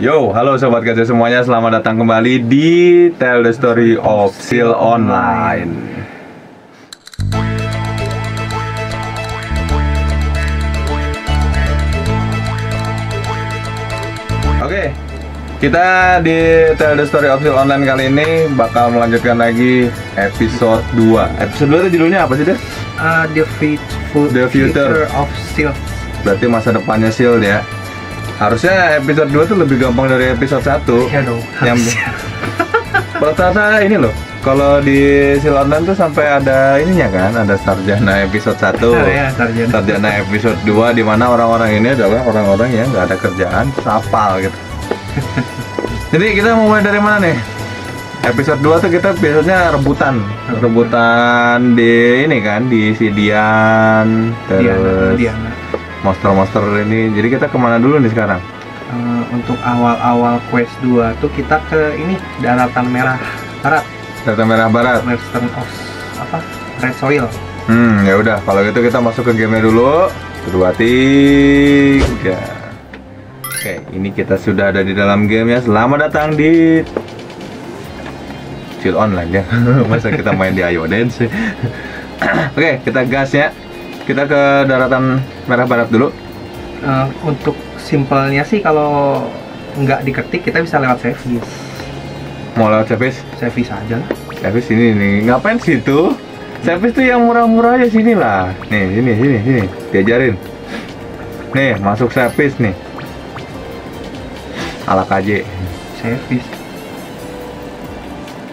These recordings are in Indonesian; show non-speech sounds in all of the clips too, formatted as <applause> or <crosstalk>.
Yo, halo sobat gajah semuanya, selamat datang kembali di Tell the Story of Seal Online. Oke, kita di Tell the Story of Seal Online kali ini bakal melanjutkan lagi episode 2. Episode 2 itu judulnya apa sih, deh? Uh, the, The Future. of Steel. Berarti masa depannya Seal ya. Harusnya episode 2 tuh lebih gampang dari episode 1. Ya dong. Yang Rata-rata <laughs> ini loh, kalau di Seal Online tuh sampai ada ininya kan, ada sarjana episode 1 ya, sarjana. Sarjana episode 2 di mana orang-orang ini adalah orang-orang yang nggak ada kerjaan, sapal gitu. <laughs> Jadi kita mau mulai dari mana nih? Episode 2 tuh kita biasanya rebutan, rebutan di ini kan, di si Dian, Diana, terus Diana. Monster-monster ini. Jadi kita ke mana dulu nih sekarang? Uh, untuk awal-awal quest 2 tuh kita ke ini daratan merah barat, Data Merah Barat. Western of apa? Red Soil. Hmm, ya udah. Kalau gitu kita masuk ke game dulu. Dua, tiga. Oke, ini kita sudah ada di dalam game ya. Selamat datang di Chill Online ya. <laughs> Masa kita main di Ayo Dance sih? <clears throat> Oke, kita gas ya. Kita ke daratan merah barat dulu. Uh, untuk simpelnya sih kalau nggak diketik kita bisa lewat service. Mau lewat service? Service aja lah. Service ini nih. Ngapain situ? Service tuh yang murah-murah aja sini lah. Nih, sini, sini, sini. Diajarin. Nih, masuk service nih. Ala KJ. Service.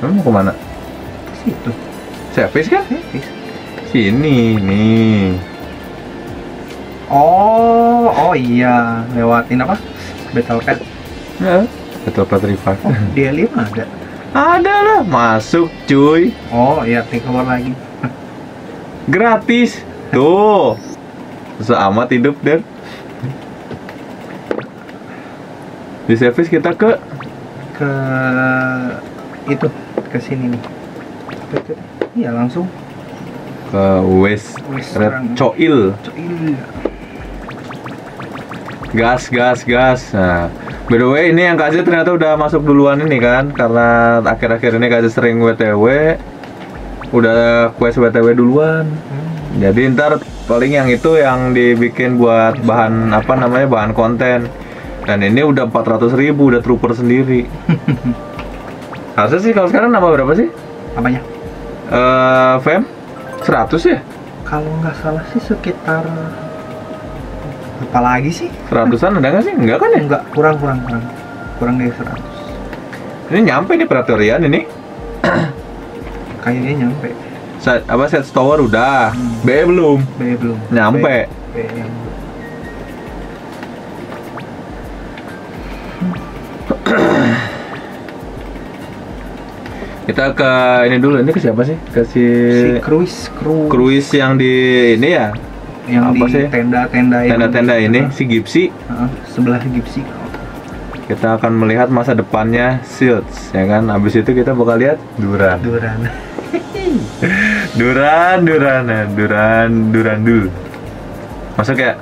Kamu mau ke mana? Ke situ. Service kan? Service. Sini, nih. Oh, oh iya, lewatin apa? Battle Pad. Ya. Betul Plat Revive. Oh, dia lima ada. Ada lah, masuk cuy. Oh iya, tinggal keluar lagi. Gratis. Tuh. Seamat hidup dan di service kita ke Ke itu, ke sini nih. Iya langsung. Ke West West Red. Coil. Gas, gas, gas. Nah, by the way ini yang KZ ternyata udah masuk duluan ini kan karena akhir-akhir ini KZ sering WTW udah quest WTW duluan. Hmm. Jadi ntar paling yang itu yang dibikin buat bahan apa namanya bahan konten. Dan ini udah 400 ribu udah trooper sendiri. <laughs> Harusnya sih kalau sekarang nambah berapa sih? Apanya? Eh, Fem? 100 ya? Kalau nggak salah sih sekitar apa lagi sih? Seratusan ada nggak sih? Enggak kan ya? Enggak, kurang kurang kurang. Kurang dari 100. Ini nyampe nih peraturan ini. <clears throat> Kayaknya nyampe. Set, apa set tower udah. Hmm. B belum. B belum. Nyampe. B, B yang Kita ke ini dulu. Ini ke siapa sih? Ke si si cruise cruise cruise yang di ini ya. yang apa di sih? tenda-tenda Tenda-tenda ini si Gipsy. Heeh, sebelah Gipsy Kita akan melihat masa depannya Shields ya kan. Habis itu kita bakal lihat Duran. Duran <laughs> Duran, Duran, nah, Duran, Duran dulu. Masuk ya?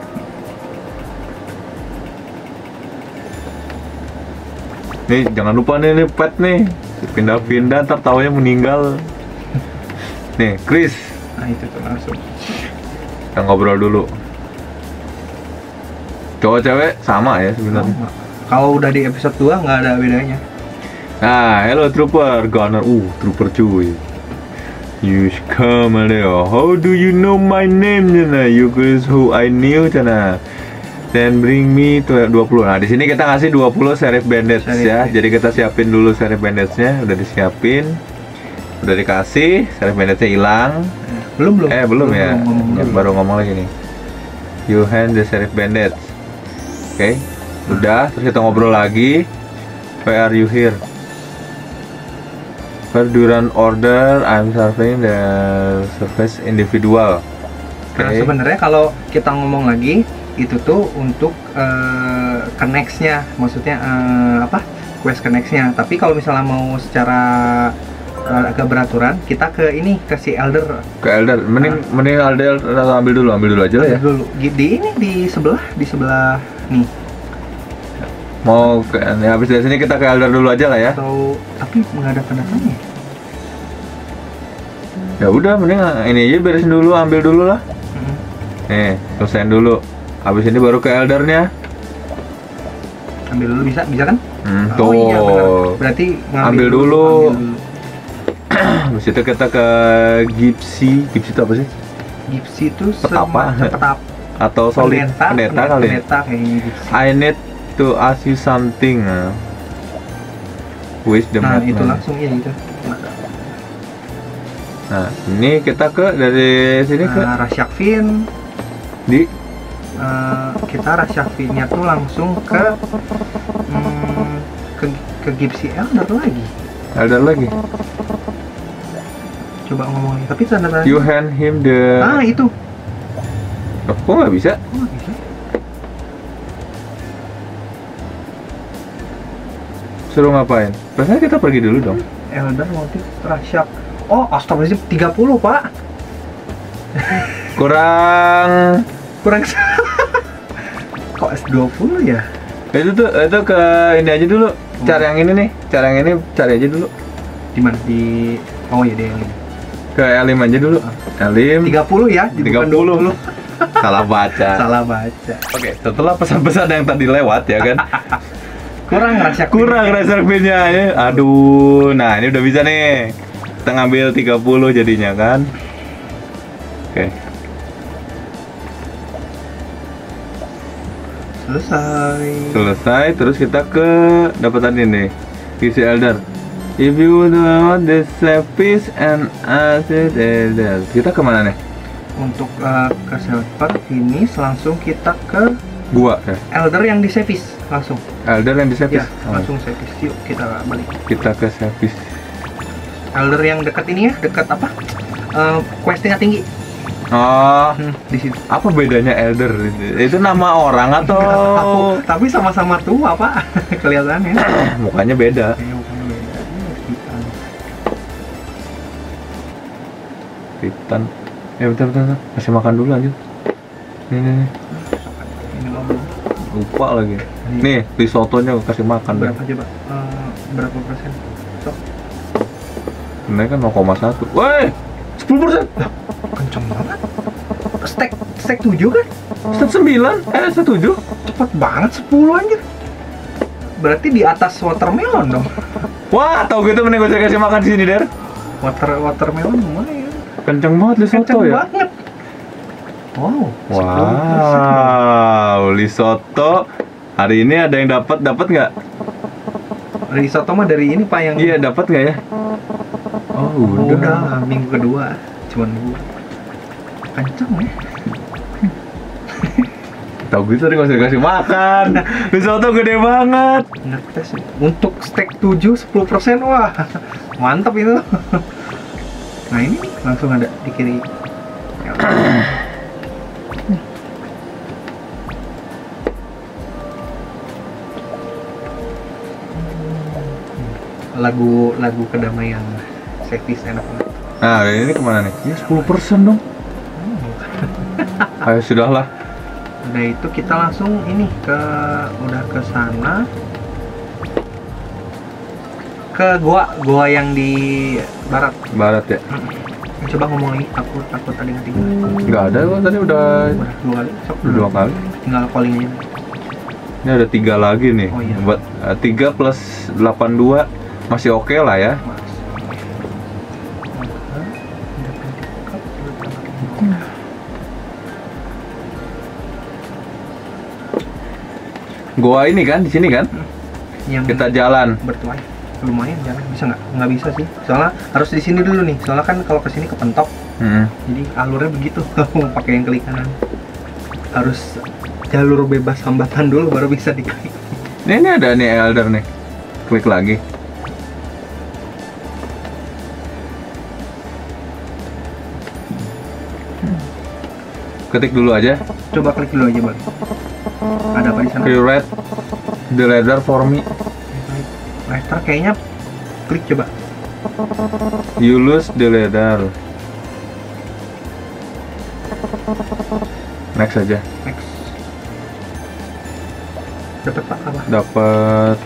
Nih, jangan lupa nih, nih pet nih. Pindah-pindah, ntar taunya meninggal. Nih, Chris. nah itu tuh langsung Kita ngobrol dulu. Cowok cewek sama ya sebenarnya. Kalau udah di episode 2 nggak ada bedanya Nah, hello trooper, gunner. Uh, trooper cuy. You come Leo. How do you know my name, Jana? You guys who I knew, Jana. Then bring me to 20. Nah, di sini kita ngasih 20 serif bandage Serif ya. Jadi kita siapin dulu serif bandage-nya, udah disiapin. Udah dikasih, serif bandage-nya hilang. belum belum Eh, belum, ya. ngomong, Ya, belum. Baru ngomong lagi nih. You hand the serif bandage. Oke. Udah, terus kita ngobrol lagi. Why are you here? Per Duran order, I'm serving the service individual. Oke. Nah, sebenarnya kalau kita ngomong lagi itu tuh untuk eh, ke next-nya, maksudnya eh, apa? Quest ke next-nya. Tapi kalau misalnya mau secara eh, agak beraturan, kita ke ini ke si Elder Ke Elder, mending mending Elder ambil dulu, ambil dulu aja lah ya. dulu. Di ini di sebelah, di sebelah nih. mau ke ya, habis dari sini kita ke Elder dulu aja lah ya atau tapi nggak ada tanda tanya ya udah mending ini aja beresin dulu ambil dulu lah Mm-mm. nih selesaiin dulu habis ini baru ke Eldernya. Ambil dulu bisa bisa kan? Hmm, oh iya benar. Tuh berarti ngambil Ambil dulu. ambil dulu. <clears throat> habis itu kita ke Gipsy. Gipsy itu apa sih? Gipsy itu Petapa. petap atau solid pendeta pendeta kali ya? pendeta kayaknya Gipsy. I need to ask you something uh. Wish the nah itu langsung ya itu. Nah, ini kita ke dari sini ke? Nah, Rasyakvin di eh, kita Rasyakvinnya tuh langsung ke hmm, ke ke Gipsy Elder lagi Elder lagi. coba ngomongin tapi tanda tanda You hand him the. ah itu Loh, kok nggak bisa? kok nggak bisa Suruh ngapain? Biasanya kita pergi dulu dong. Elder motif Rasyak oh astagfirullahaladzim 30 pak Kurang. kurang kok S20 ya Itu tuh itu ke ini aja dulu. Cara yang ini nih. Cara yang ini cari aja dulu. di mana di oh ya dia ini Ke Elim aja dulu. Elim. 30 ya di- bukan 30. <laughs> Salah baca. salah baca Oke, setelah pesan-pesan yang tadi lewat ya kan. <laughs> kurang Rasyak <laughs> Kurang reserve-nya ya. Aduh, nah ini udah bisa nih. Kita ngambil 30 jadinya kan. Oke. Selesai Selesai, terus kita ke dapat tadi nih. Isi Elder. If you want the service and asset Elder. Kita ke mana nih? untuk eh, ke Selpat ini langsung kita ke Gua ya. Elder yang di service langsung Elder yang di service. ya Oh, langsung service yuk kita balik kita ke service. Elder yang dekat ini ya dekat apa Eh questnya tinggi Oh, di situ apa bedanya Elder? Itu nama orang atau tahu, tapi sama-sama tua pak <laughs> kelihatannya <clears throat> mukanya beda? Titan. Titan. Eh bentar, bentar, bentar. Kasih makan dulu lanjut. Nih, nih, nih. Lupa lagi. Nih, risottonya kasih makan. berapa coba Eh, berapa persen sok Ini kan 0,1. Woi, 10 persen. kenceng banget stack stack 7 kan Step 9. Eh, step 7. cepet banget 10 anjir berarti di atas watermelon dong Wah, tau gitu mending gue kasih makan di sini, Der. water watermelon lumayan Kenceng banget risotto kenceng ya. banget wow 10%. Wow, risotto. Hari ini ada yang dapat dapat nggak? risotto mah dari ini pak yang Iya, dapat nggak ya? Oh, Oh, udah. udah minggu kedua cuman gua kenceng ya <laughs> Tahu gitu tadi nggak usah kasih makan. Risotto gede banget. ngetes ya. untuk stack 7 10% wah <laughs> mantap itu <laughs> nah ini langsung ada di kiri Ya. lagu lagu kedamaian service enak Nah, ini ke mana nih? Ya 10% dong. Ayo sudahlah. udah itu kita langsung ini ke udah ke sana ke goa goa yang di barat Barat ya. coba ngomong lagi takut takut ada yang tinggal Nggak ada kok tadi udah Udah dua kali sok udah dua kali. tinggal calling aja Ini ada tiga lagi nih. Oh, iya. Buat eh, tiga plus 82 masih oke lah ya. Gua ini kan di sini kan. yang Kita jalan. bertuai lumayan jalan bisa nggak nggak bisa sih soalnya harus di sini dulu nih soalnya kan kalau ke sini kepentok Hmm. jadi alurnya begitu mau <laughs> pakai yang klik kanan harus jalur bebas hambatan dulu baru bisa diklik Ini, ini ada nih Elder nih. Klik lagi. Ketik dulu aja. coba klik dulu aja bang You read the letter for me. letter kayaknya klik coba. You lose the letter. Next aja. next. Dapat pak apa? Dapat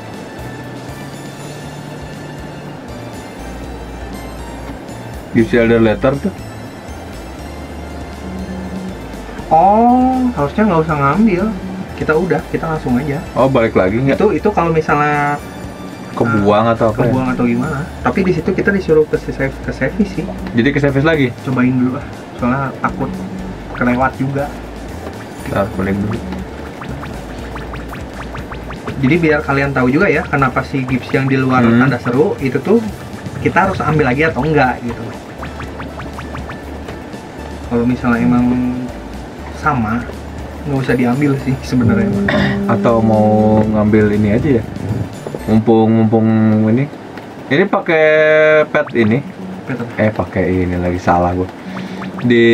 gift shielder letter tuh? Oh harusnya nggak usah ngambil kita udah kita langsung aja. Oh balik lagi nggak? Itu itu kalau misalnya kebuang atau apa? ya? kebuang atau gimana. Tapi di situ kita disuruh ke save ke service sih. Jadi ke service lagi? Cobain dulu lah. Soalnya takut kelewat juga. Ntar balik dulu jadi biar kalian tahu juga ya kenapa si gips yang di luar Hmm. tanda seru itu tuh kita harus ambil lagi atau enggak gitu. Kalau misalnya emang sama nggak usah diambil sih sebenarnya. Atau mau ngambil ini aja ya? Mumpung mumpung ini. Ini pakai pet ini? Betul. eh pakai ini lagi salah gua. Di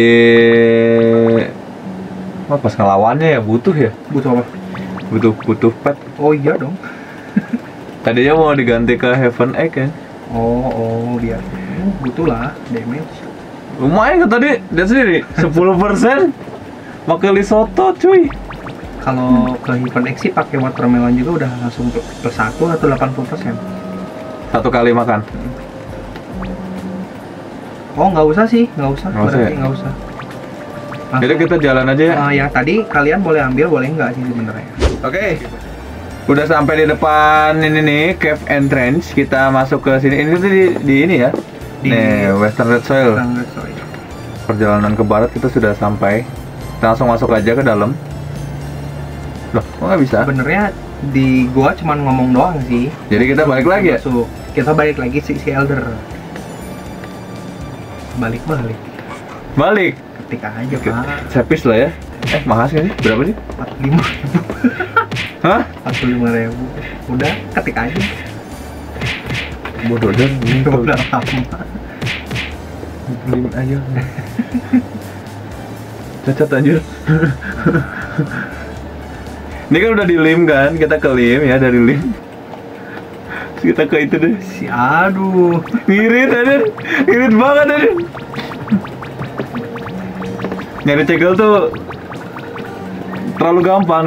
oh, pas ngelawannya ya? Butuh ya? Butuh apa? Butuh butuh pet oh iya dong. <laughs> Tadinya mau diganti ke Heaven Egg kan? Oh oh Oh, butuh lah damage. Lumayan kan tadi? Lihat sendiri. 10% pakai risotto cuy kalau ke Heaven X sih pakai watermelon juga udah langsung plus plus satu atau 80 persen satu kali makan oh nggak usah sih nggak usah Nggak usah berarti ya? nggak usah jadi kita jalan aja ya Ah, yang tadi kalian boleh ambil boleh nggak sih sebenarnya Oke. Udah sampai di depan ini nih, cave entrance. Kita masuk ke sini. Ini tuh di, di ini ya. Di- nih, Western Red Soil. Sangat sorry. Perjalanan ke barat kita sudah sampai. Kita langsung masuk aja ke dalam. Loh, kok nggak bisa? sebenarnya di gua cuman ngomong doang sih Jadi kita balik lagi ya? Masuk. kita balik lagi si, si elder balik balik Balik. ketika aja Ke- pak Sepis lah ya. Eh, makasih sih. Berapa sih? empat lima ribu Hah? empat lima ribu udah ketik aja Bodoh dan ini udah lama beliin aja. <laughs> Cacat aja. Ini kan udah di lim kan, kita ke lim ya dari lim. Kita ke itu deh. si aduh Ngirit aja, ngirit banget aja. Nyari cegel tuh terlalu gampang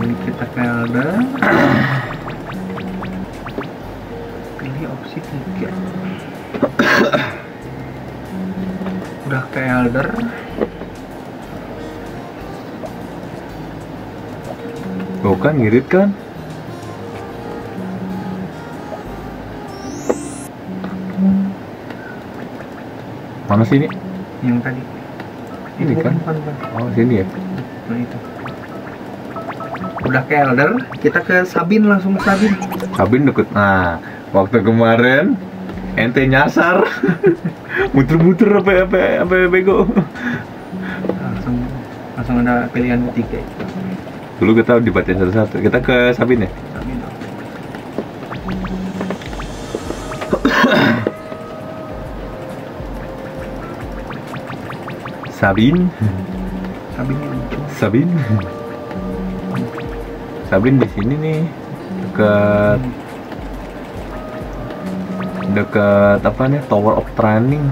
ini kita ke elder elder Bukan ngirit kan? Mana sih ini? yang tadi Ini Bukan, kan? bukan, bukan. Oh sini ya. Nah itu. Udah ke Elder, kita ke Sabin langsung ke Sabin. Sabin deket. Nah, waktu kemarin ente nyasar, <laughs> muter-muter apa apa apa bego. Langsung langsung ada pilihan ketiga. Dulu kita dibacain satu-satu. Kita ke Sabin ya. Sabin. <coughs> Sabin. Sabin, Sabin di sini nih dekat dekat apa nih Tower of Training.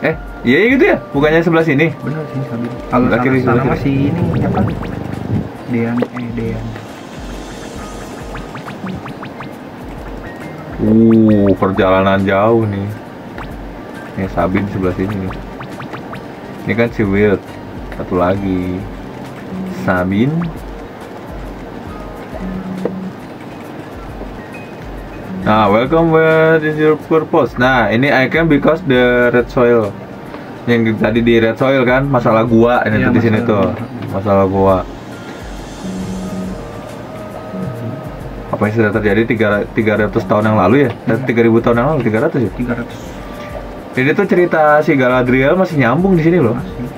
Eh, iya gitu ya? Bukannya sebelah sini? Bener sih Sabin. Kalau Sebelah kiri, sebelah kiri. masih ini apa? Dean eh Dean. Uh, perjalanan jauh nih. Nih Sabin sebelah sini. Ini kan si Wild. Satu lagi. Sabin. Nah, welcome what is your purpose? Nah, ini I can because the red soil. Yang tadi di red soil kan masalah gua ini Iya, tuh di sini tuh. Masalah gua. Apa yang sudah terjadi tiga- 300 tahun yang lalu ya? Iya. 3000 tahun yang lalu, 300 ya? 300 Jadi tuh cerita si Galadriel masih nyambung di sini loh. masih.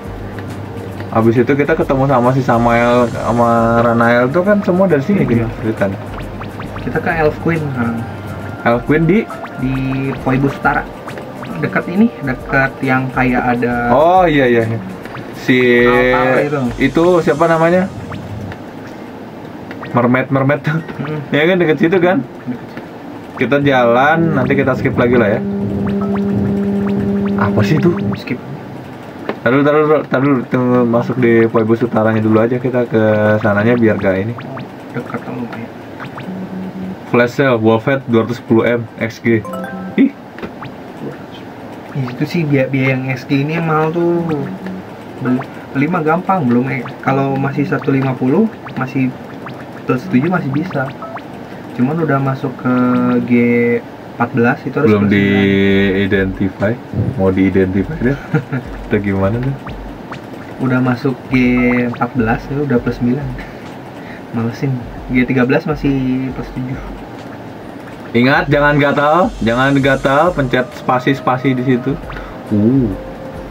Habis itu kita ketemu sama si Samael sama Ranael tuh kan semua dari sini Iya. gitu ceritanya. Kita ke Elf Queen sekarang Elfquin di di Poibus Utara. Dekat ini, dekat yang kayak ada Oh iya iya. Si Altar itu. itu siapa namanya? Mermaid Mermaid tuh. Hmm, Ya kan deket situ kan? Kita jalan, nanti kita skip lagi lah ya. Apa sih itu? skip. Taruh, taruh, taruh, tunggu masuk di Poibus Utaranya dulu aja kita ke sananya biar gak ini. dekat lumayan Flash sale, Wolfhead 210M XG. Ih, Ya, itu sih biaya, biaya yang SG ini yang mahal tuh beli, mah gampang belum eh, kalau masih 150 masih plus 7 masih bisa cuman udah masuk ke G14 itu harus belum di 9. identify. Mau di identify deh. <laughs> Udah gimana deh? udah masuk G14 ya udah plus 9 malesin G13 masih plus 7 Ingat jangan gatal, jangan gatal, pencet spasi-spasi di situ. Uh,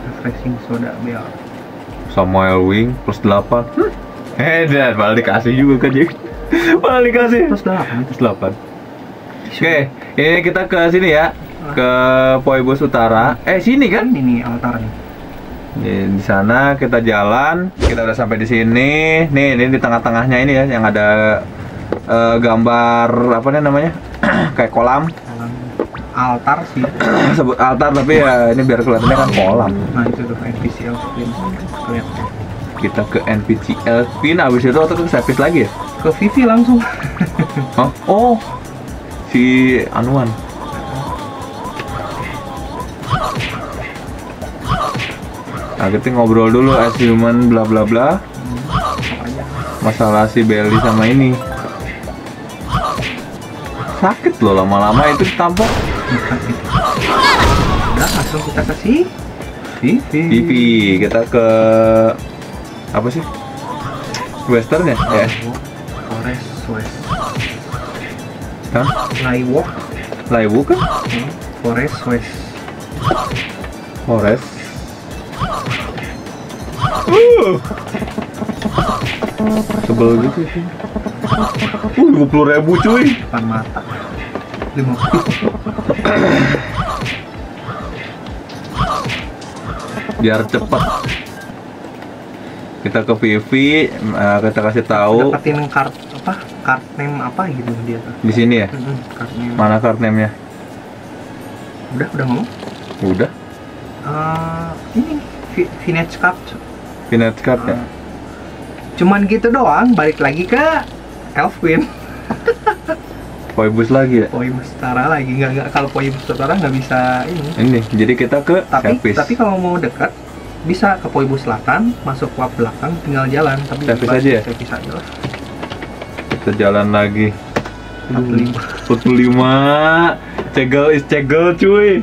refreshing soda biar Samuel Wing plus 8. Eh, dan malah dikasih juga kan Jik. <laughs> Malah dikasih. plus 8 Plus 8. Oke, ini kita ke sini ya. Ke Poibus Utara. Eh, sini kan? kan ini altar nih Di, di sana kita jalan. Kita udah sampai di sini. Nih, ini di tengah-tengahnya ini ya yang ada eh, gambar apa nih namanya? <clears throat> Kayak kolam. Altar sih <clears throat> Sebut altar tapi ya ini biar kelihatannya kan kolam. nah itu tuh NPCL screen kelihatan Kita ke NPCL pin abis itu atau ke service lagi ya? ke Vivi langsung Hah? Oh, si Anuan. Nah, kita ngobrol dulu as human bla bla bla masalah si Belly sama ini. Sakit loh lama-lama itu ditampok. udah langsung kita kasih Vivi TV kita ke apa sih? Western ya? Ya, Forest West kan? Laiwok Laiwu kan? Forest West Forest. Uh. Sebel gitu sih. Uh, 20 ribu cuy. depan mata 50 Biar cepet. Kita ke Vivi, eh, kita kasih tahu dapetin card apa card name apa gitu dia tuh di sini ya. Mm-mm, card name Mana card name-nya? udah udah ngomong Udah. Eh, ini vi- vintage card Finance card ya. Eh, cuman gitu doang balik lagi ke Elfwin <laughs> Poibus lagi ya. Poi Mustara lagi nggak nggak kalau Poi Mustara nggak bisa ini Ini, jadi kita ke tapi service. tapi kalau mau dekat bisa ke Poibu Selatan masuk wap belakang tinggal jalan tapi Service aja ya? service aja lah Kita jalan lagi. 45 45 Cegel is cegel cuy.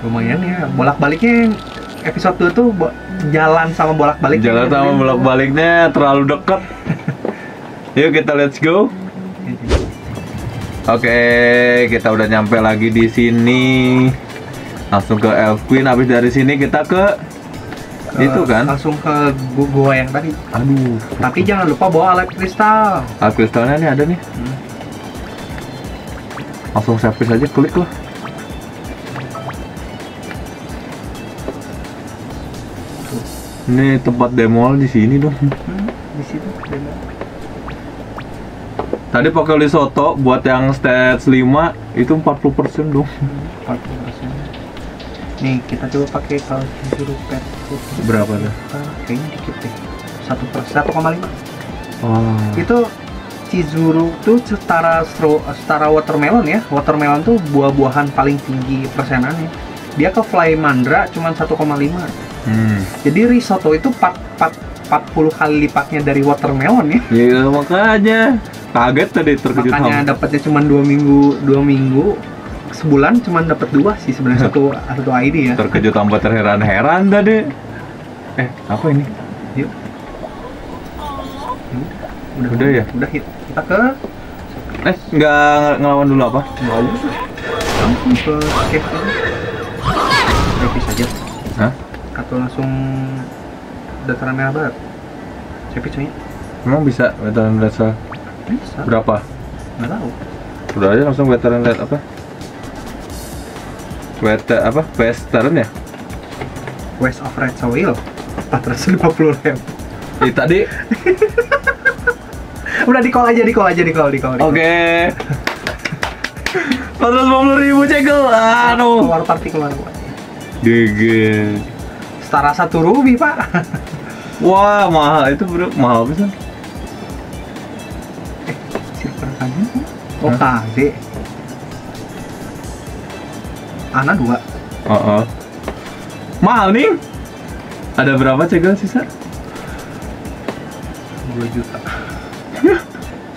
lumayan ya bolak baliknya episode 2 tuh jalan sama bolak balik Jalan sama bolak baliknya terlalu dekat. <laughs> Yuk kita let's go. Oke, kita udah nyampe lagi di sini. Langsung ke Elf Queen. Habis dari sini kita ke itu kan? langsung ke gu- gua yang tadi Aduh. tapi jangan lupa bawa alat kristal Ah, kristalnya nih ada nih. Hmm. Langsung service aja klik lah. Ini tempat demo di sini dong. Hmm, di situ demo. Tadi pakai Lisoto buat yang stats 5 itu 40% dong. 40%. nih kita coba pakai kalau disuruh pet food Berapa tuh? kayaknya dikit deh satu per satu koma lima Oh. itu Chizuru tuh setara stro, setara watermelon ya watermelon tuh buah-buahan paling tinggi persenannya dia ke Fly Mandra cuma 1,5 Hmm. jadi risotto itu 4, 4, 40 kali lipatnya dari watermelon ya Ya makanya kaget tadi terkejut makanya ham. dapatnya cuma dua minggu dua minggu sebulan cuma dapat dua sih sebenarnya satu satu ID ya Terkejut tambah terheran-heran tadi. Eh, apa ini? Yuk. udah Udah ya? udah hit kita ke Eh, nggak ngelawan dulu apa? nggak usah langsung ke cave Rapid saja Hah? atau langsung dataran merah barat Rapid saja Emang bisa red Cell? Bisa berapa? nggak tahu Udah aja langsung veteran red apa? Veter apa? Veteran ya? West of Red Soil 450 <laughs> ribu Eh, tadi udah di call aja di call aja di call di call. Oke. 450 ribu cegel. Aduh. keluar party keluar GG. setara satu ruby pak <laughs> Wah, mahal itu bro, mahal bisa. Oh Hah? KD Ana dua Oh, Mahal nih. Ada berapa cegel sisa? 2 juta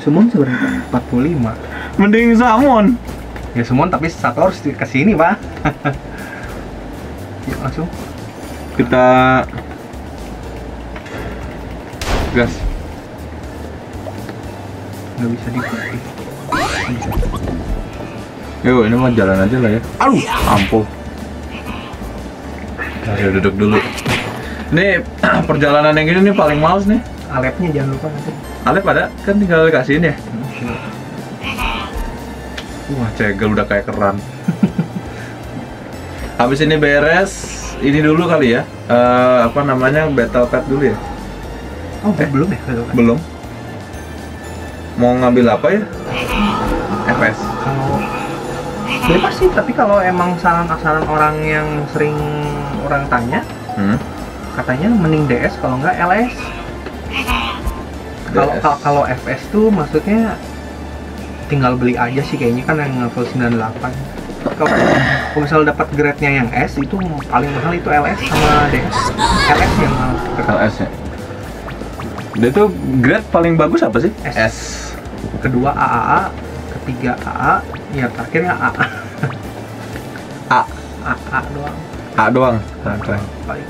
Sumon seberapa? 45 Mending salmon. Ya Sumon tapi satu harus ke sini pak <laughs> Yuk langsung Kita gas. nggak bisa dipakai Yuk, ini mah jalan aja lah ya. Aduh, ampuh. Ayo duduk dulu. Ini <clears throat> perjalanan yang gini nih paling males nih. Alepnya jangan lupa nanti Alep ada kan tinggal kasihin ya. Wah, cegel udah kayak keran. Habis ini beres, ini dulu kali ya. Eh, apa namanya? Battle pad dulu ya? Oh Eh. belum ya Belum. Mau ngambil apa ya? FS. kalau bebas sih tapi kalau emang saran-saran orang yang sering orang tanya Hmm. katanya mending DS kalau nggak LS kalau kalau- FS tuh maksudnya tinggal beli aja sih kayaknya kan yang level 98 kalau misal dapat grade-nya yang S itu paling mahal itu LS sama DS LS yang mahal LS ya. Dia tuh grade paling bagus apa sih? S. kedua AAA ketiga AA ya terakhirnya AA A. AA <laughs> doang A doang. Oke. paling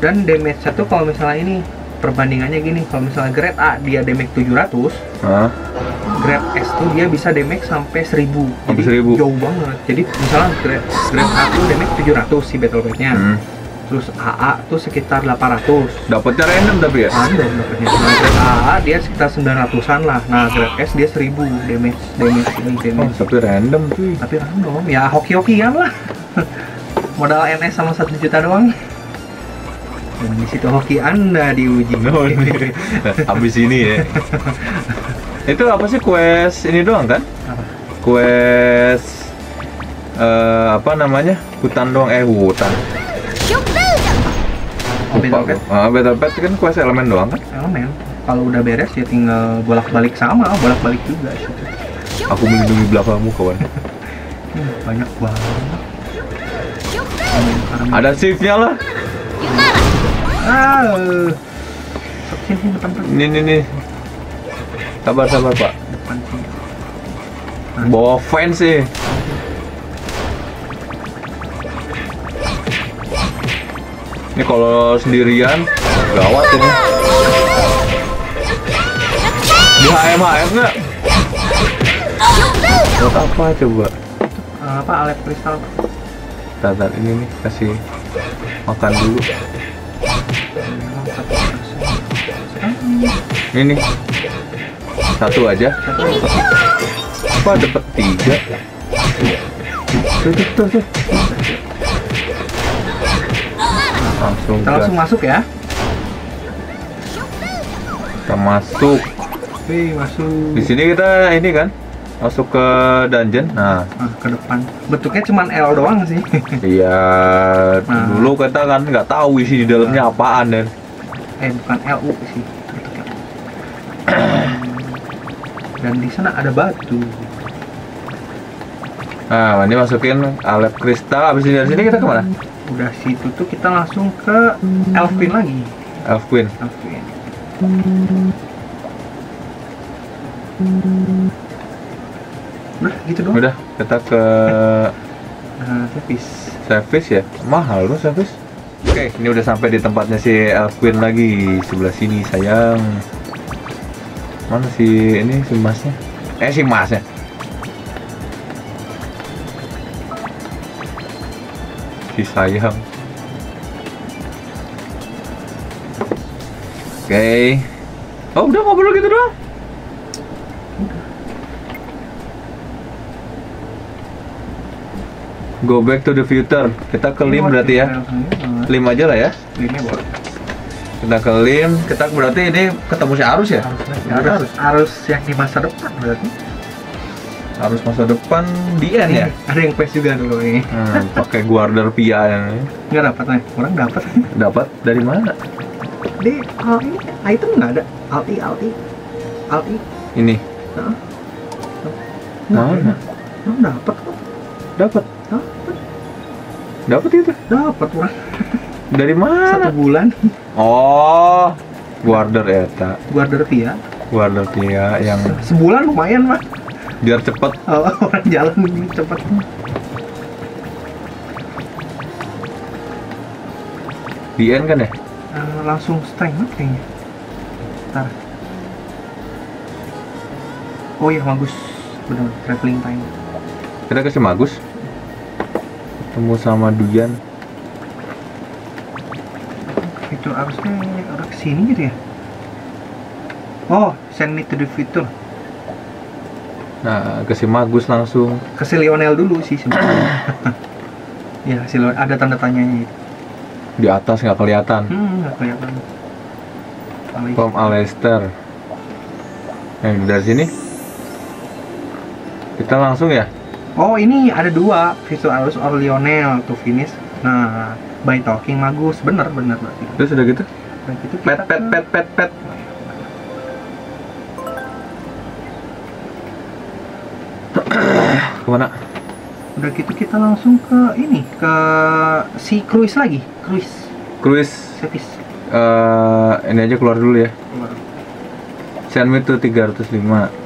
dan damage tuh kalau misalnya ini perbandingannya gini kalau misalnya grade A dia damage 700 Hah? grade S tuh dia bisa damage sampai 1000 Sampai jadi 1000. jauh banget jadi misalnya grade, grade A tuh damage 700 si battle rate-nya Hmm. Terus AA tuh sekitar 800 Dapatnya random tapi ya? random dapetnya nah grade AA dia sekitar 900an lah nah grade S dia 1000 damage damage ini Oh, damage tapi random cuy. tapi random ya hoki-hokian lah <laughs> modal NS sama satu juta doang dan di situ hoki anda diuji No, ini. Abis ini ya. Itu apa sih quest ini doang kan? Apa? Quest eh apa namanya? Hutan doang eh hutan. Oh, Battle Pet Ah, Battle Pet kan quest elemen doang kan? elemen kalau udah beres ya tinggal bolak-balik sama bolak-balik juga Aku melindungi belakangmu kawan. <laughs> Hmm, banyak banget Ada shiftnya lah. ah sini depan Ini ini nih. Sabar sabar pak. depan sini Bawa fans sih. Ini kalau sendirian gawat ini. Di HM HM nggak? Buat apa coba? Apa alet kristal Pak? Tatar ini nih kasih makan dulu. Ini satu aja. Apa dapat tiga? Tuh, tuh, tuh, tuh. Langsung kita langsung masuk ya kita masuk. Wih, masuk Di sini kita ini kan masuk ke dungeon. Nah, Ah, ke depan. Bentuknya cuman L doang sih. <laughs> iya Nah. dulu kita kan nggak tahu isi di dalamnya apaan dan eh, bukan LU sih. bentuknya. Dan di sana ada batu. Nah, ini masukin alat kristal. Habis ini dari sini kita ke mana? Udah situ tuh kita langsung ke Elfin lagi. Elf Queen. Elfin. Udah gitu doang. Udah, kita ke Nah, service. service ya. Mahal loh service. Oke, ini udah sampai di tempatnya si Elf Queen lagi sebelah sini sayang. Mana si ini si masnya? Eh si masnya. Si sayang. Oke. Oh udah ngobrol gitu doang. Go back to the future. Kita ke lim berarti ya. Lim aja lah ya. Limnya boleh. Kita ke lim. Kita berarti ini ketemu si Arus ya? Harus, harus, harus yang di masa depan berarti. Harus masa depan di end ya? Ada yang PES juga dulu ini. Hmm, pakai guarder pia yang nggak dapat nih orang dapat. Dapat? Dari mana? Di ini item nggak ada? Alti alti alti ini. Heeh. Mana? orang dapat kok. Dapat? Dapat. Dapat itu? Dapat orang dari satu mana bulan. Oh guarder eta. Guarder via guarder pia yang sebulan lumayan mah biar cepet. Oh, <laughs> orang jalan ini cepet. Di end kan ya? Eh, langsung strength kayaknya. Ntar oh iya bagus benar traveling time. Kita ke si Magus. Ketemu sama Duyan. Fitur harusnya arah ke sini gitu ya? Oh send me to the future nah ke si Magus langsung. Ke si Lionel dulu sih sebenarnya <coughs> ya si Lionel ada tanda tanyanya itu. Di atas nggak kelihatan? Hmm nggak kelihatan. Paling- Tom Alester. Yang dari sini? Kita langsung ya? Oh ini ada dua. Fitur harus or Lionel to finish. Nah by talking bagus bener bener berarti. Terus udah gitu? Gitu pet pet pet pet pet ke mana? Udah gitu kita langsung ke ini ke si cruise lagi. Cruise. Cruise. Service. Eh ini aja keluar dulu ya. Send me to 305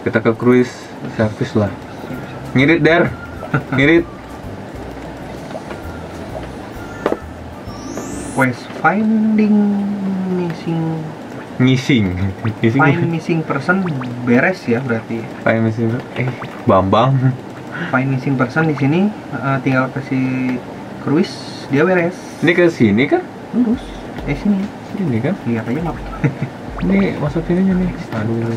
kita ke cruise service lah. Ngirit der. <laughs> Ngirit. Quest finding missing ngising ngising find missing person beres ya berarti. Find missing eh. Bambang. Find missing person di sini eh, tinggal kasih cruise dia beres. Ini ke sini kan? Lurus. Eh sini. Sini kan? Lihat aja map ini masuk sininya nih aduh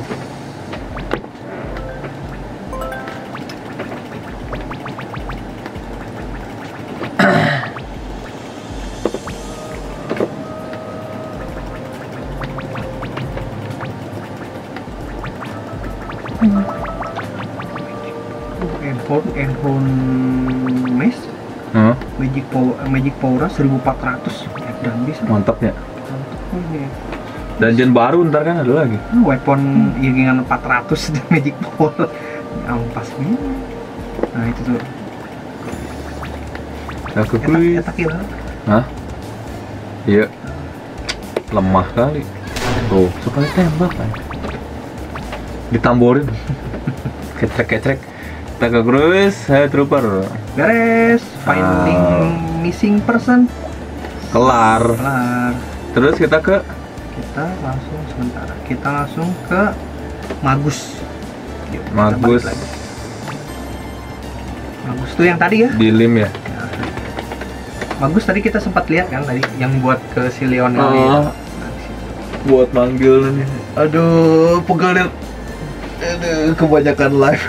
power magic power 1400 ya dan bisa mantap ya Mantap nih. dungeon baru ntar kan ada lagi Ah, weapon iringan 400 dan <laughs> magic power ampas nih nah itu tuh nah ke etak ya Hah? Iya. Lemah kali. Tuh, sekali tembak kan. Ditamborin. <laughs> Kecrek-kecrek. Kita ke cruise, saya trooper. beres finding Ah. Missing person Kelar. kelar Terus kita ke kita langsung sementara kita langsung ke Magus Yuk, Magus. Magus tuh yang tadi ya Dilim ya. Magus tadi kita sempat lihat kan tadi yang buat ke si Lionel Oh. itu. Nah, di situ. Buat manggil nih. Aduh, pegel Aduh, kebanyakan live.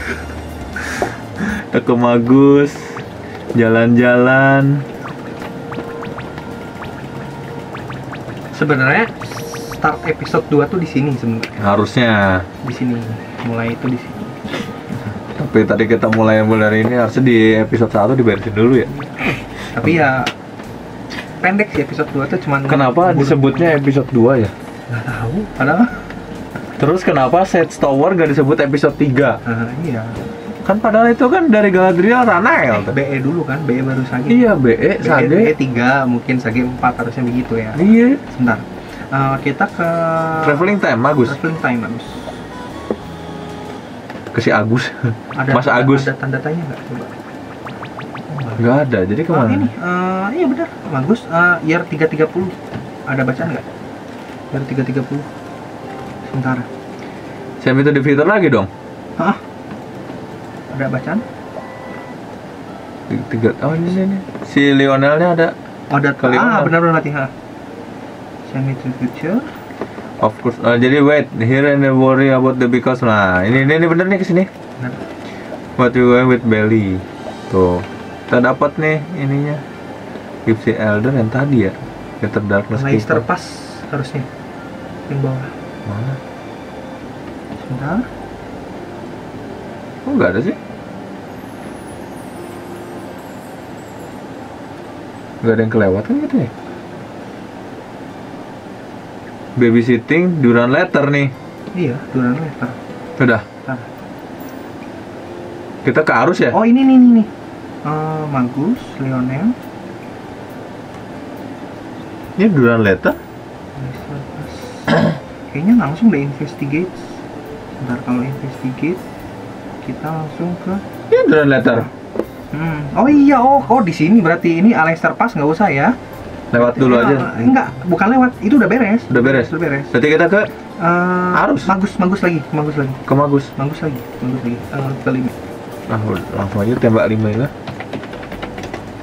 Ke Magus. Jalan-jalan. Sebenarnya start episode 2 tuh di sini sebenarnya Harusnya. di sini mulai itu di sini Tapi tadi kita mulai dari ini harusnya di episode 1 diberesin dulu ya. tapi ya pendek sih episode 2 tuh cuman Kenapa bulu- disebutnya episode 2 ya? nggak tahu padahal Terus kenapa Set Tower gak disebut episode 3? nah, iya Kan padahal itu kan dari Galadriel Ranael tuh. BE dulu kan BE baru Sage Iya, BE, BE, Sage. BE 3 mungkin Sage 4 harusnya begitu ya Iya. sebentar Eh, kita ke Traveling time, Agus. traveling time bagus Ke si Agus. ada Mas ada- Agus. ada tanda tanya nggak coba Oh, Gak ada, jadi Oh, ke mana? ini, eh, iya benar, bagus. Eh, year 330. Ada bacaan nggak? Year 330. Sementara. Saya minta di fitur lagi dong. Hah? Ada bacaan? Tiga, oh ini, ini. Si Lionelnya ada. Oh, ada. Kali ah, benar benar nanti. Ha. Send me to future. Of course. Oh, jadi wait, here and worry about the because nah ini ini, ini bener nih ke sini. Benar. What you going with belly? Tuh, kita dapat nih ininya. Gypsy Elder yang tadi ya. Peter Darkness Leicester Keeper. pas harusnya. Yang bawah. Mana? Sebentar. Kok nggak ada sih? Nggak ada yang kelewatan gitu ya? Babysitting, duran letter nih. Iya, duran letter. Udah. Ah. Kita ke arus ya? Oh ini nih nih nih. Eh, Magus, Lionel. Ini duran letter? <coughs> Kayaknya langsung deh investigate. Bentar kalau investigate kita langsung ke Ini duran letter. Hmm. Oh iya, oh, oh di sini berarti ini Alester Pass nggak usah ya? Lewat dulu aja. Enggak, bukan lewat. Itu udah beres. Udah beres? Udah beres. Berarti kita ke Eh, Arus. Bagus, bagus lagi, bagus lagi, ke Magus. bagus lagi, bagus lagi. Eh, ke limit. Ah, udah, langsung aja tembak lima ini.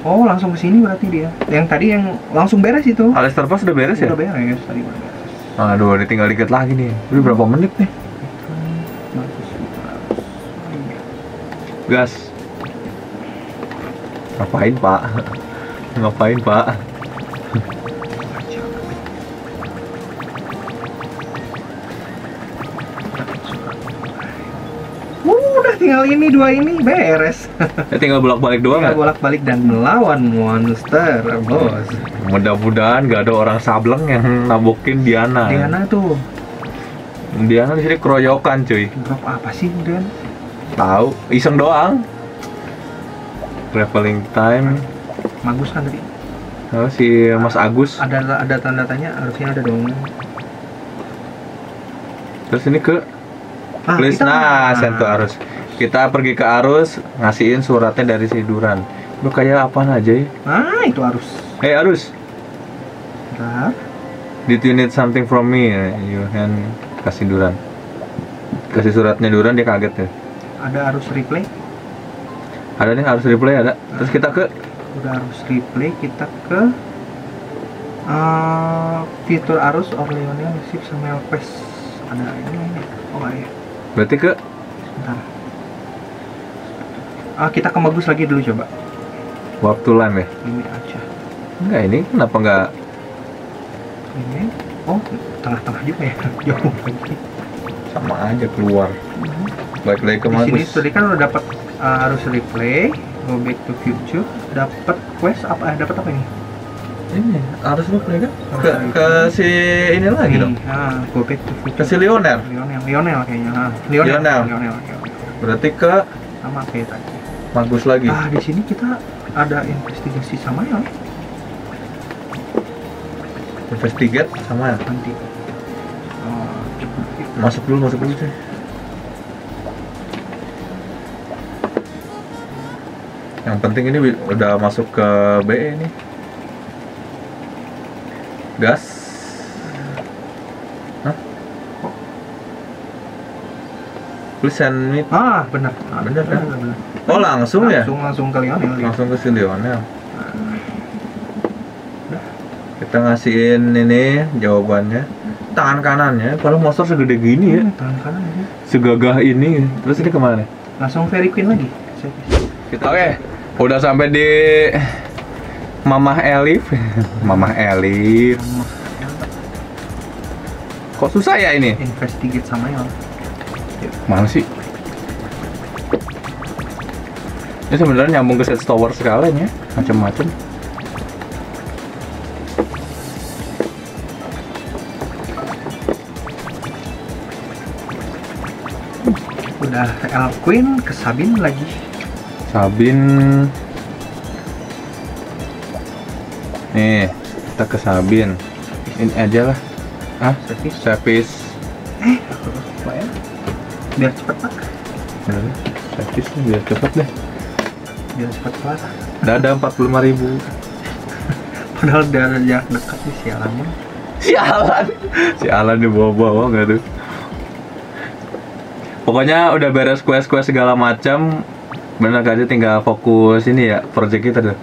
Oh, langsung ke sini berarti dia. Yang tadi yang langsung beres itu. Alistair Pass udah beres ya? Udah beres tadi udah beres. Aduh, ini tinggal dikit lagi nih. Udah berapa menit nih? Gas. Ngapain, Pak? Ngapain, Pak? Udah tinggal ini dua ini beres. Ya tinggal bolak-balik doang Tinggal ya? bolak-balik dan melawan monster, bos. Mudah-mudahan gak ada orang sableng yang nabokin Diana. Diana tuh Diana di sini keroyokan, cuy. drop apa sih Diana? Tahu, iseng doang. Traveling time. Bagus kan tadi? Oh, si Mas Agus. Ada ada tanda tanya harusnya ada dong. Terus ini ke Ah, Please, kita- nah, sentuh arus. Kita pergi ke arus, ngasihin suratnya dari si Duran. Lu kayak apaan aja ya? Ah, itu harus. Hey arus, Bentar. did you need something from me? You can kasih Duran. Kasih suratnya Duran dia kaget ya. Ada harus replay. Ada nih harus replay ada. Terus kita ke Udah harus replay kita ke eh fitur arus Orleonnya Sip sama Quest ada ini ini. Oh iya. berarti ke Bentar. Ah, kita ke bagus lagi dulu coba. waktu line ya. Limit aja. Enggak ini kenapa enggak Ini. Oh, tengah-tengah juga ya. <laughs> Jauh lagi. sama aja keluar. Balik lagi ke Di sini Magus. tadi kan udah dapat uh, harus replay, go back to future, dapat quest apa? Eh, dapat apa ini? Ini harus replay kan? Harus Ke, replay. ke si ini lagi dong. Ah, go back to Ke future. si Lionel. Lionel, Lionel kayaknya. Ah, Lionel. Lionel. Lionel, Lionel. Berarti ke Sama kayak tadi. Magus lagi. Ah, di sini kita ada investigasi sama ya Investigate sama ya. nanti. Oh, Masuk dulu, masuk dulu cuy. Yang penting ini udah masuk ke BE nih. Gas. Hah? Please send me. Ah, benar. Ah, Benar, kan? benar. Oh langsung ya? Langsung langsung ke Lionel. ya. Langsung ke si Lionel. Kita ngasihin ini jawabannya. Tangan kanannya, padahal monster segede gini ya. Hmm, Tangan kanan ini. Segagah ini. Terus ini ke mana? Langsung Fairy Queen lagi. Kita oke, udah sampai di Mamah Elif. <laughs> Mamah Elif. Kok susah ya ini? Investigate sama ya. Mana sih? Ini sebenarnya nyambung ke set tower sekalian ya, macam-macam. Udah El Queen ke Sabin lagi. Sabin. Nih, kita ke Sabin. Ini aja lah. Ah, Service. service. Eh, apa ya? Biar cepet pak. Service nih, biar cepet deh. Biar cepet kelar. Udah ada 45.000 ribu. <laughs> Padahal ada jarak dekat nih sialannya. Sialan. Sialan di bawah-bawah nggak tuh. Pokoknya udah beres quest-quest segala macam. Bener aja tinggal fokus ini ya, project kita tuh.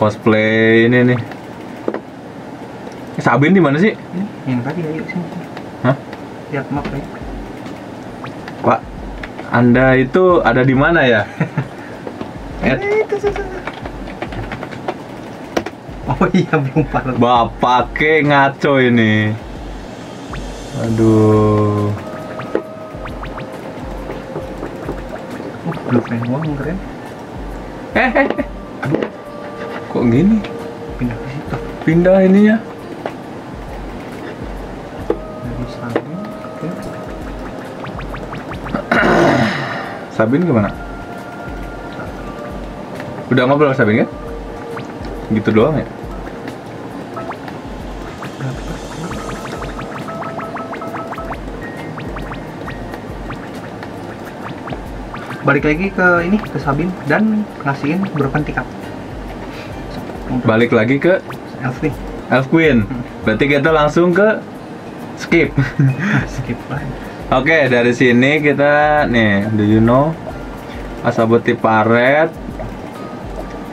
Cosplay ini nih. Sabin di mana sih? Ini yang tadi ayo sini. Hah? Lihat map ya. Pak, Anda itu ada di mana ya? <laughs> Eh, Eh. Oh iya belum parah. Bapak ke ngaco ini. Aduh. Blue Flame Wong keren. Eh, eh, eh. Aduh. Kok gini? Pindah ke situ. Pindah ininya. Dari Sabin ke <clears throat> Sabin gimana? Udah ngobrol sama Sabin kan? Gitu doang ya? Balik lagi ke ini ke Sabin dan ngasihin broken ticket. Balik lagi ke Elfie. Elf Queen. Berarti kita langsung ke skip. <laughs> Skip lagi. Oke, dari sini kita nih, do you know Asabuti Paret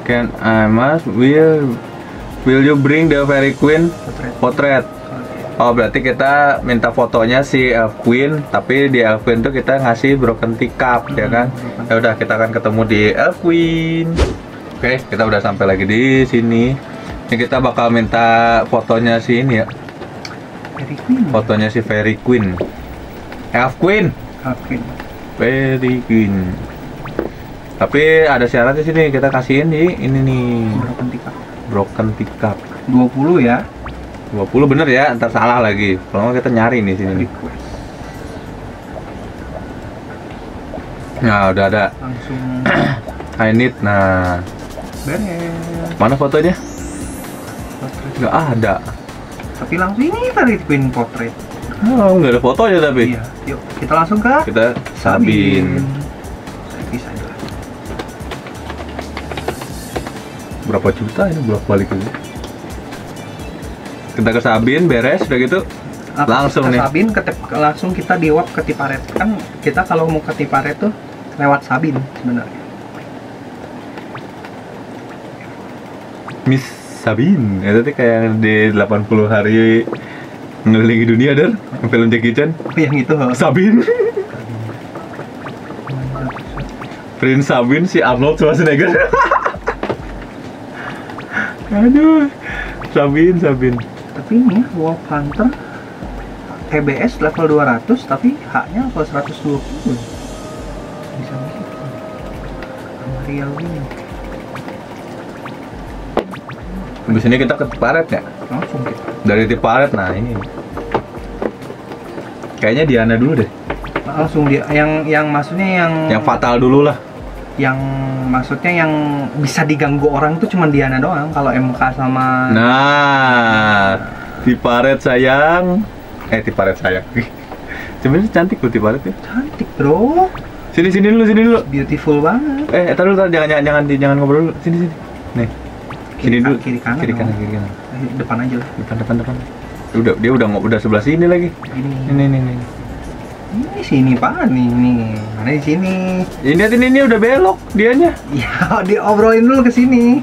Can I must will will you bring the fairy queen Potret. portrait? Oh, berarti kita minta fotonya si Elf Queen, tapi di Elf Queen tuh kita ngasih broken teacup, ya kan? broken. Ya udah, kita akan ketemu di Elf Queen. Oke, kita udah sampai lagi di sini. Ini kita bakal minta fotonya si ini ya, Very Queen. fotonya si Fairy Queen. Elf Queen. Elfie. Very Queen. Tapi ada syarat di sini kita kasihin di ini nih Broken ticket. broken teacup. 20 ya. 20 bener ya, ntar salah lagi. Kalau nggak kita nyari nih sini nih. Nah, udah ada. Langsung <clears throat> I need. Nah, beres. mana fotonya? Potret. Nggak ada. Tapi langsung ini Very Queen portrait. Oh, nggak ada fotonya tapi. Iya. Yuk, kita langsung ke Kita Sabin. Aja lah. Berapa juta ini bolak balik ini? Kita ke Sabin, beres, udah gitu. Apa, Langsung ke nih. Sabin ke Tep- langsung kita di wap ke Tiparet kan kita kalau mau ke Tiparet tuh lewat Sabin sebenarnya Miss Sabin, itu tuh kayak di 80 hari ngelilingi dunia dan film Jackie Chan. oh yang itu Sabin. Prince Sabin si Arnold Schwarzenegger. <laughs> Aduh. Sabin, Sabin. Tapi ini Wolf Hunter TBS level 200 tapi haknya level 120 bisa gitu real ini Habis ini kita ke Tiparet ya? langsung kita Dari Tiparet, nah ini. Kayaknya Diana dulu deh. langsung dia yang yang maksudnya yang Yang fatal dulu lah. yang maksudnya yang bisa diganggu orang tuh cuma Diana doang kalau MK sama Nah, Tiparet sayang. Eh, Tiparet sayang. Sebenarnya cantik loh Tiparet ya. cantik bro Sini sini dulu, sini dulu. beautiful banget Eh, entar dulu, entar. jangan jangan jangan di- jangan ngobrol dulu. Sini sini. Nih. Kiri Sini dulu. kiri kanan Kiri kanan, kiri kanan. Eh, depan aja lah Depan depan depan. Udah dia udah udah sebelah sini lagi. ini Ini ini ini. ini sini pak nih nih mana di sini Ini lihat ini, ini udah belok dianya. <laughs> ya diobrolin dulu ke sini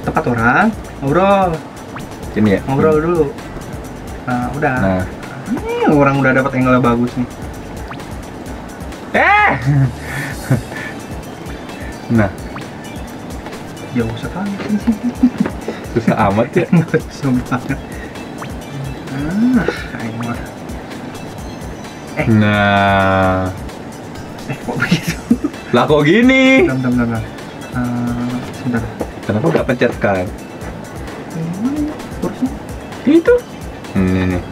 tepat orang ngobrol Sini ya. ngobrol dulu nah udah Nah. ini orang udah dapat angle bagus nih Eh. <laughs> nah, jauh sekali susah amat ya. <laughs> susah banget ah Eh. Nah, eh kok begitu lah kok gini? bentar bentar bentar Eh, sebentar Kenapa nggak pencet kan? Ini kursi Itu. Ini nih.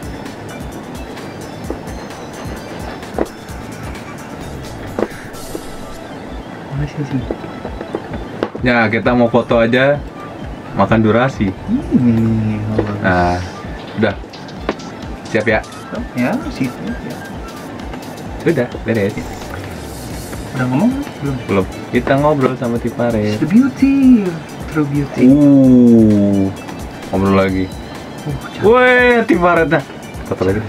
mana sini sini Ya, kita mau foto aja makan durasi. ini oh. Nah, udah. Siap ya? ya situ ya. Udah, beres. udah ngomong belum Belum. Kita ngobrol sama Tiparet. the beauty true beauty Uh. Ngobrol lagi. Uh. Wih, Tiparetnya. Foto lagi.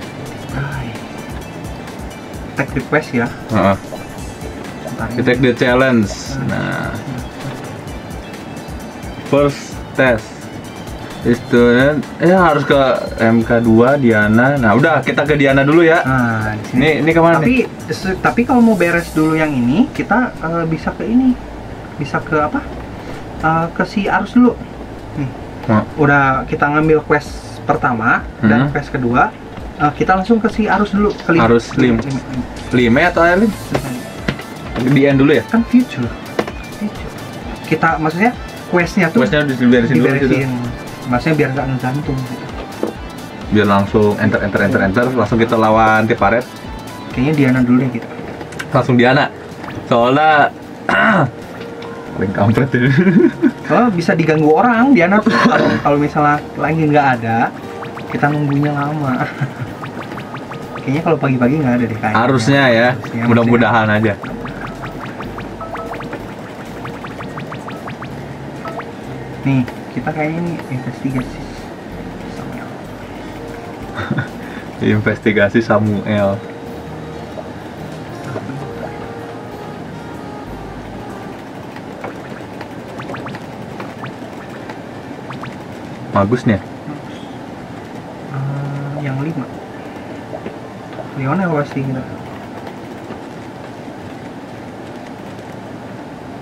Hai. tag request ya Heeh. We take the challenge. Nah, first test. Student, eh harus ke MK2 Diana. Nah, udah kita ke Diana dulu ya. nah Ini ini ke mana nih? tapi se- tapi kalau mau beres dulu yang ini kita eh, bisa ke ini bisa ke apa Eh, ke si arus dulu Oh. udah kita ngambil quest pertama dan Hmm. quest kedua eh, kita langsung ke si arus dulu ke lim- Arus lim. lim- lim- Lime atau lim- di end dulu ya? Kan future. Future. Kita maksudnya questnya tuh questnya udah diberesin dulu gitu. diberesin. Maksudnya biar nggak ngegantung gitu. biar langsung enter enter enter enter langsung kita lawan Tiparet kayaknya Diana dulu deh kita. Langsung Diana. Soalnya <clears throat> paling kampret ya. Soalnya <laughs> bisa diganggu orang Diana tuh. Kalau kalau misalnya lagi nggak ada kita nunggunya lama. <laughs> Kayaknya kalau pagi-pagi nggak ada deh kayaknya. Harusnya ya mudah-mudahan aja. Nih kita kayaknya ini investigasi Samuel. <laughs> investigasi Samuel bagus nih ya? Eh, yang lima. Leona pasti kita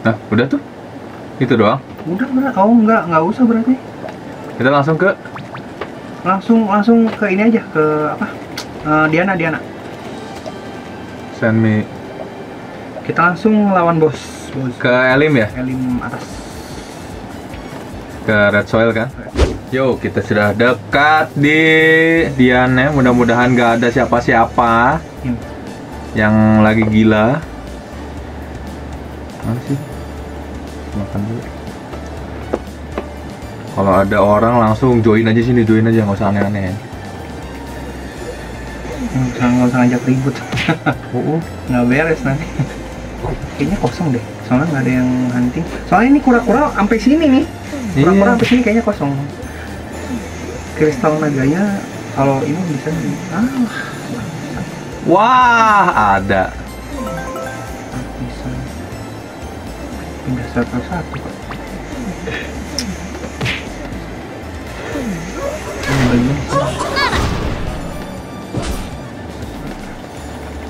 nah udah tuh? Itu doang? Udah enggak oh enggak nggak usah berarti. Kita langsung ke? Langsung langsung ke ini aja ke apa? Eh, Diana Diana. Send me. Kita langsung lawan bos bos. Ke Elim ya? Elim atas. Ke Red Soil kan Yo, kita sudah dekat di Diane. Mudah-mudahan gak ada siapa-siapa Hmm. yang lagi gila. Mana sih? Makan dulu. Kalau ada orang langsung join aja sini, join aja nggak usah aneh-aneh. nggak usah nggak usah ngajak ribut <laughs> Oh, nggak beres nanti kayaknya kosong deh soalnya nggak ada yang hunting soalnya ini kura-kura sampai sini nih kura-kura Iya. sampai sini kayaknya kosong kristal naganya kalau ini bisa nih ah Wah, ada. bisa pindah satu satu bagian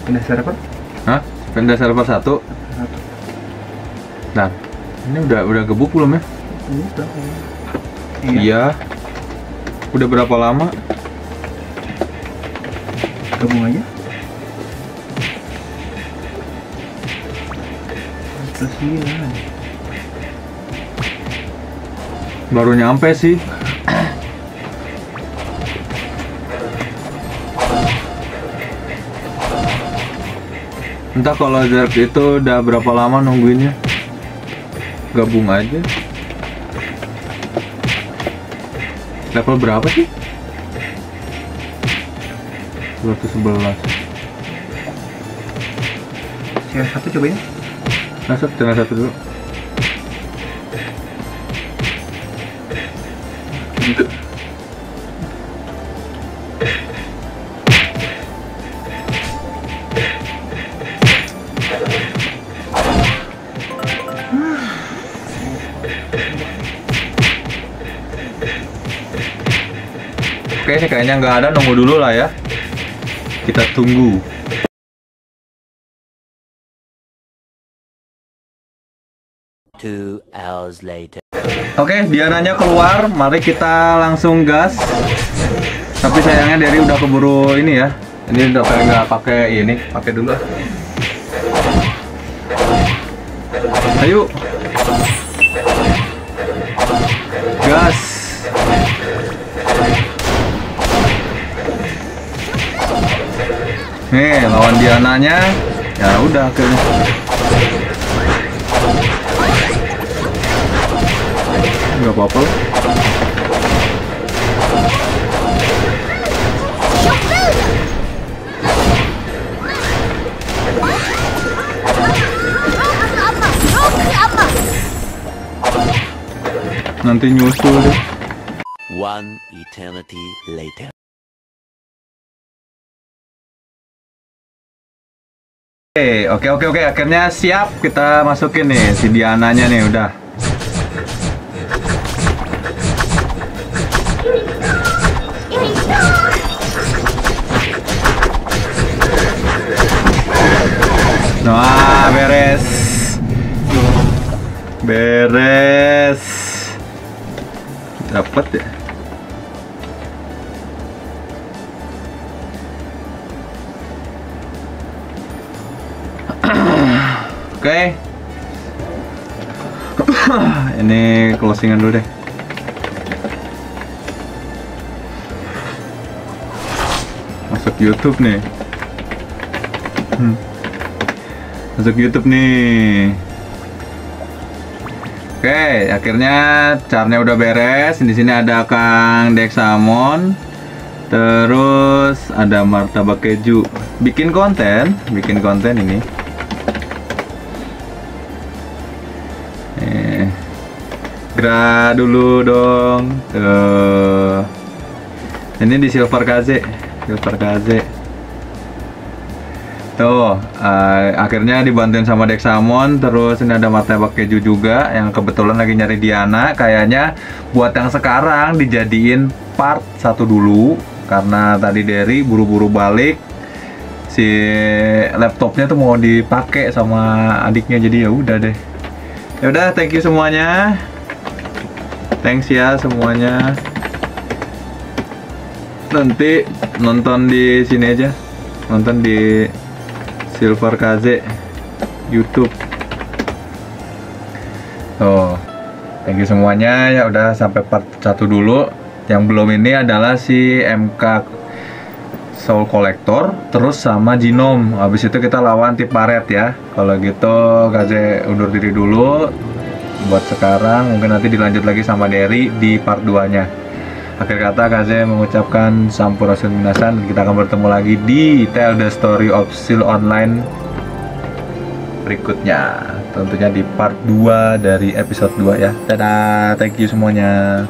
pindah server Hah? Pindah server satu. satu Nah, ini udah udah gebuk belum ya? udah iya Iya. Udah berapa lama? gabung aja terus Baru nyampe sih. Entah kalau Zerk itu udah berapa lama nungguinnya. Gabung aja. Level berapa sih? 211. Share satu cobain Masuk channel satu dulu. Kayaknya nggak ada, nunggu dulu lah ya. Kita tunggu. Oke, Diananya keluar. Mari kita langsung gas. Tapi sayangnya Derry udah keburu ini ya. Ini udah kayak nggak pakai ini, pakai dulu. Ayo. Gas. Nih, lawan Diananya. Ya udah akhirnya. Nggak apa-apa. Nanti nyusul deh. One eternity later. Oke, oke, oke, oke. Akhirnya siap kita masukin nih si Diananya nih udah. Nah, beres. Beres. Dapat ya. Oke. <coughs> Ini closingan dulu deh. Masuk YouTube nih. Hmm. Masuk YouTube nih. Oke, akhirnya caranya udah beres. Di sini ada Kang Dexamon. Terus ada martabak keju. Bikin konten, bikin konten ini. Gerak dulu dong. Tuh. Ini di Silver KZ, Silver KZ. Tuh, eh, akhirnya dibantuin sama Dexamon, terus ini ada martabak keju juga yang kebetulan lagi nyari Diana. Kayaknya buat yang sekarang dijadiin part satu dulu karena tadi Derry buru-buru balik si laptopnya tuh mau dipakai sama adiknya jadi ya udah deh. Ya udah, thank you semuanya. Thanks ya semuanya. Nanti nonton di sini aja. Nonton di Silver KZ YouTube. Oh, thank you semuanya ya udah sampai part 1 dulu. Yang belum ini adalah si MK Soul Collector terus sama Genome. Habis itu kita lawan Tiparet ya. Kalau gitu KZ undur diri dulu buat sekarang. Mungkin nanti dilanjut lagi sama Derry di part 2 nya akhir kata KZ mengucapkan sampurasun minasan kita akan bertemu lagi di Tell the Story of Seal Online berikutnya. Tentunya di part 2 dari episode 2 ya. Dadah thank you semuanya